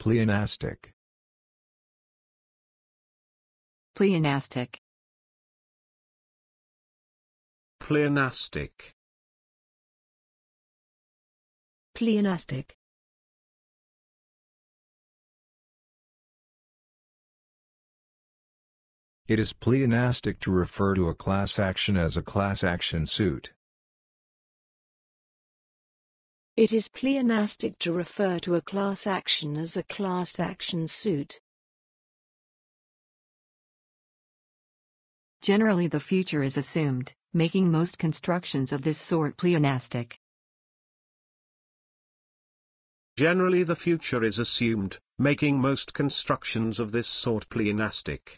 Pleonastic. Pleonastic. Pleonastic. Pleonastic. It is pleonastic to refer to a class action as a class action suit. It is pleonastic to refer to a class action as a class action suit. Generally the future is assumed, making most constructions of this sort pleonastic. Generally the future is assumed, making most constructions of this sort pleonastic.